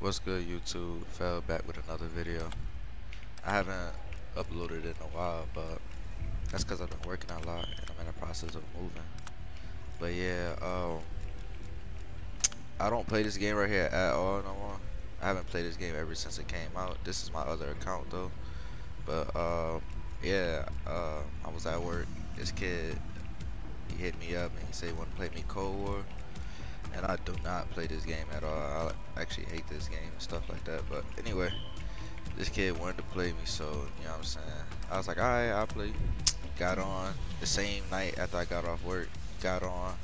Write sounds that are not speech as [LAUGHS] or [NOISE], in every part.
What's good YouTube? Fell back with another video. I haven't uploaded in a while, but that's because I've been working a lot and I'm in the process of moving. But yeah, um, I don't play this game right here at all no more. I haven't played this game ever since it came out. This is my other account though. But um, yeah, uh, I was at work. This kid, he hit me up and he said he wanted to play me Cold War and I do not play this game at all. I actually hate this game and stuff like that. But anyway, this kid wanted to play me, so you know what I'm saying. I was like, all right, I'll play. Got on the same night after I got off work. Got on,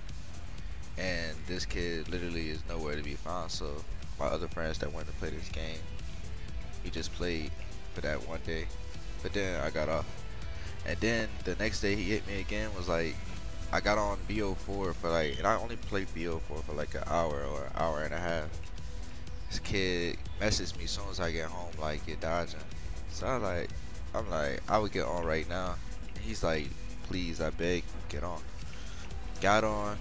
and this kid literally is nowhere to be found. So my other friends that wanted to play this game, he just played for that one day. But then I got off, and then the next day he hit me again. Was like, I got on BO4 for like, and I only played BO4 for like an hour or an hour and a half. This kid messaged me as soon as I get home, like, get dodging. So I like, I'm like, I would get on right now. He's like, please, I beg, get on. Got on,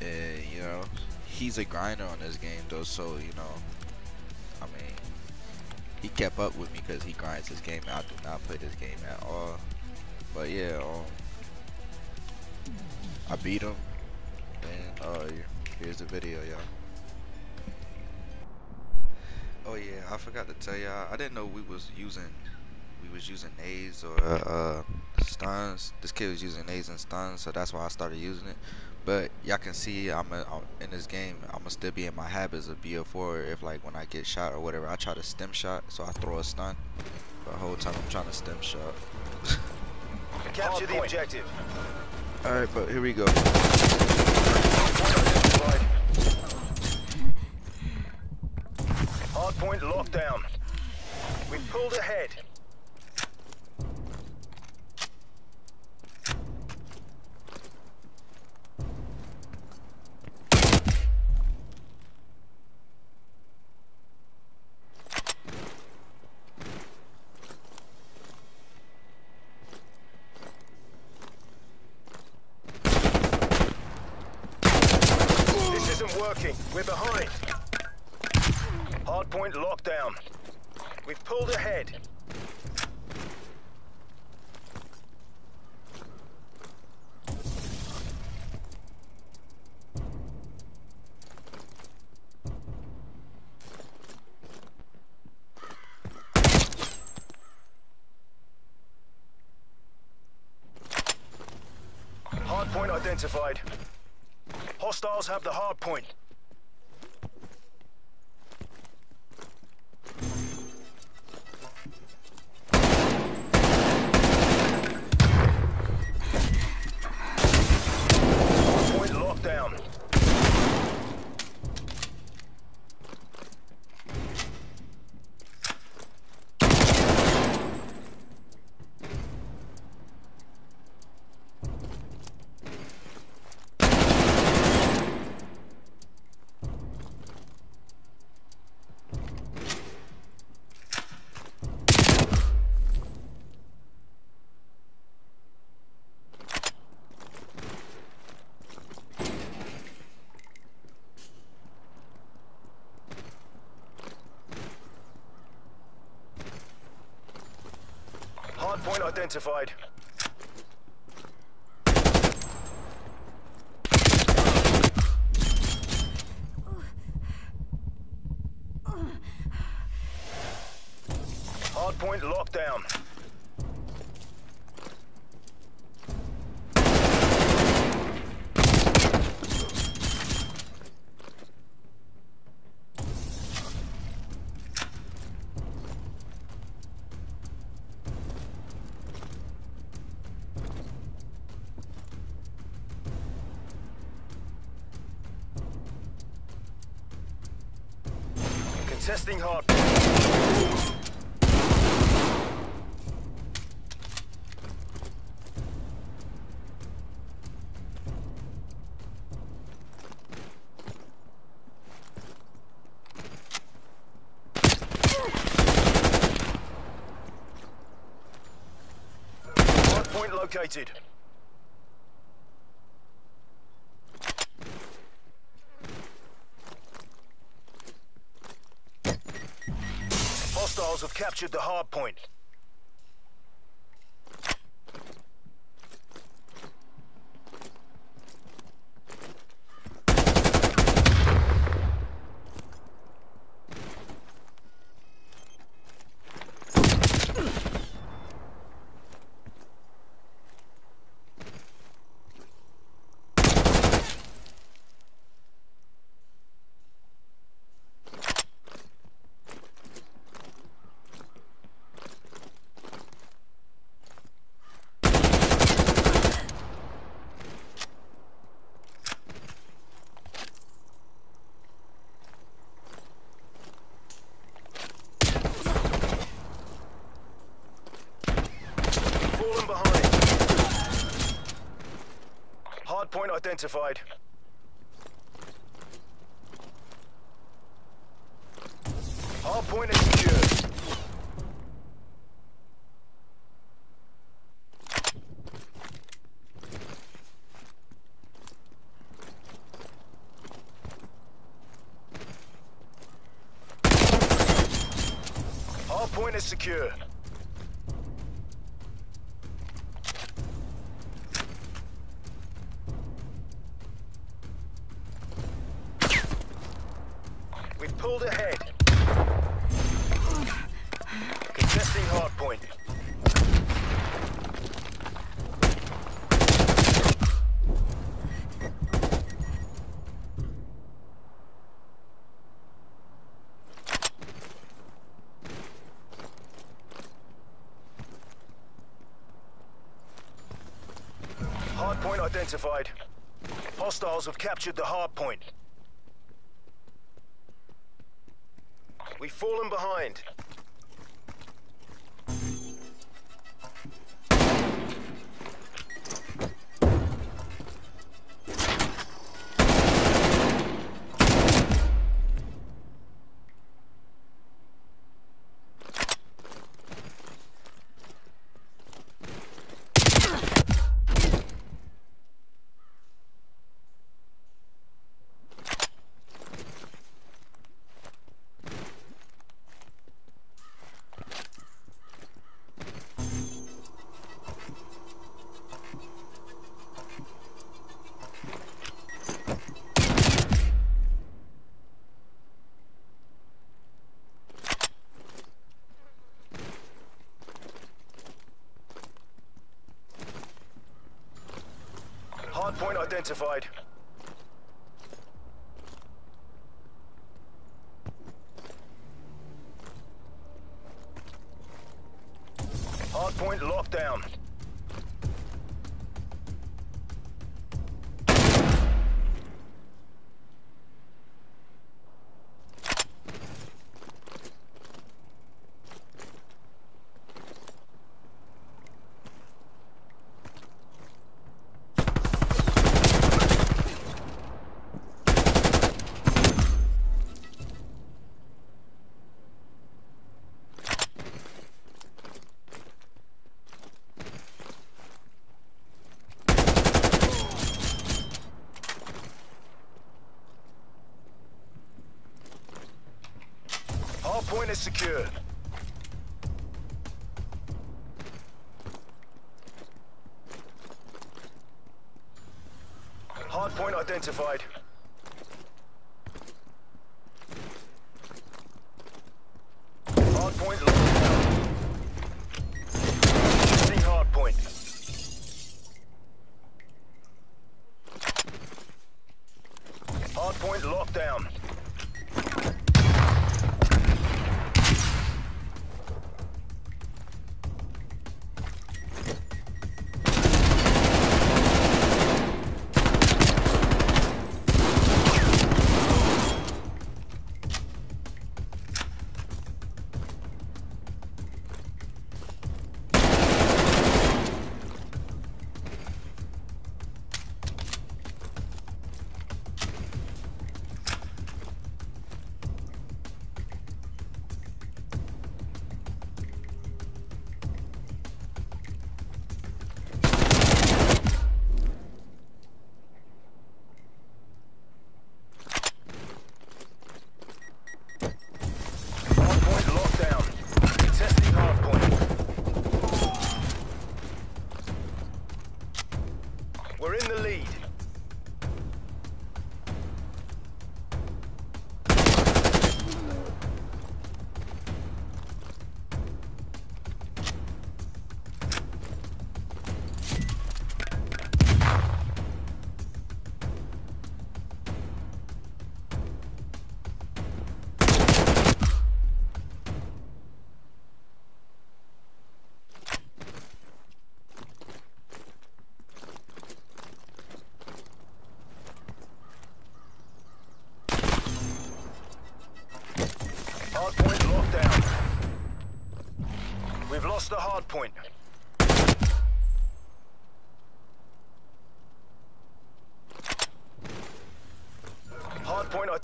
and you know, he's a grinder on this game though, so you know, I mean, he kept up with me because he grinds this game. I do not play this game at all. But yeah, um, I beat him. And uh, here's the video, y'all. Oh yeah, I forgot to tell y'all. I didn't know we was using we was using nades or uh, uh, stuns. This kid was using nades and stuns, so that's why I started using it. But y'all can see I'm, a, I'm in this game. I'm gonna still be in my habits of BO4. If like when I get shot or whatever, I try to stim shot, so I throw a stun. The whole time I'm trying to stim shot. [LAUGHS] Capture the objective. Alright, but here we go. Hardpoint locked down. We've pulled ahead. working. We're behind. Hardpoint locked down. We've pulled ahead. Hardpoint identified. Hostiles have the hard point. Identified. Testing hard. Located. Captured the hard point. Fallen behind. Hard point identified. Point is secured. Hard point is secure. Ahead. Contesting hardpoint. Hardpoint identified. Hostiles have captured the hardpoint. We've fallen behind. Identified. Hardpoint locked down. Hardpoint is secured. Hardpoint identified. Hardpoint locked down. Testing hardpoint. Hardpoint locked down.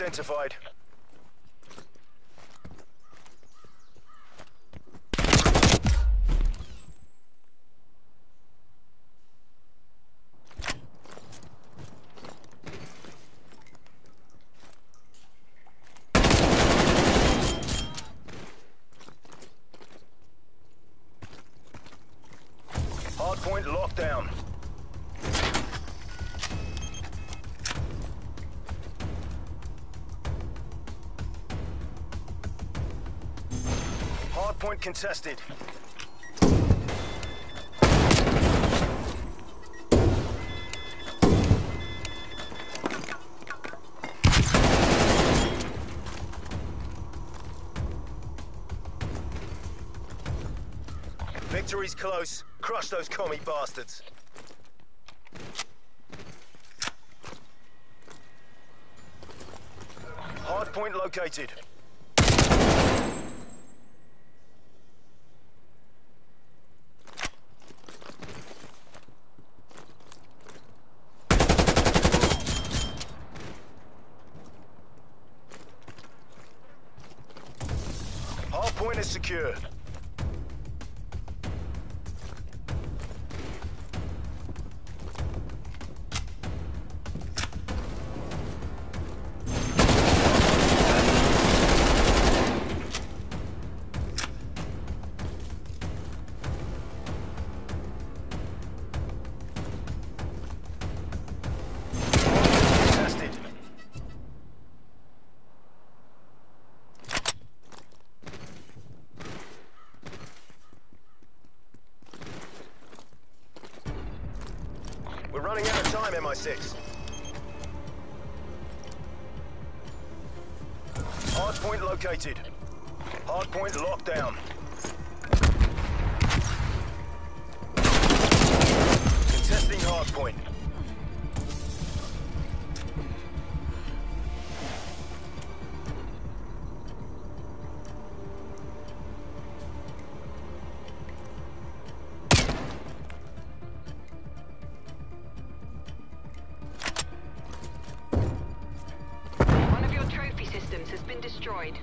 Identified. Hardpoint locked Hardpoint contested. Victory's close. Crush those commie bastards. Hardpoint located. Hardpoint is secure. Time, MI6. Hardpoint located. Hardpoint locked down. Contesting hardpoint. Has been destroyed.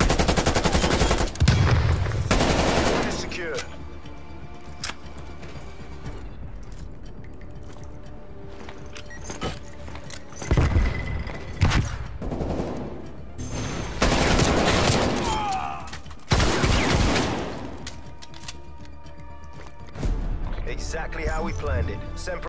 Secure. Exactly how we planned it. Semper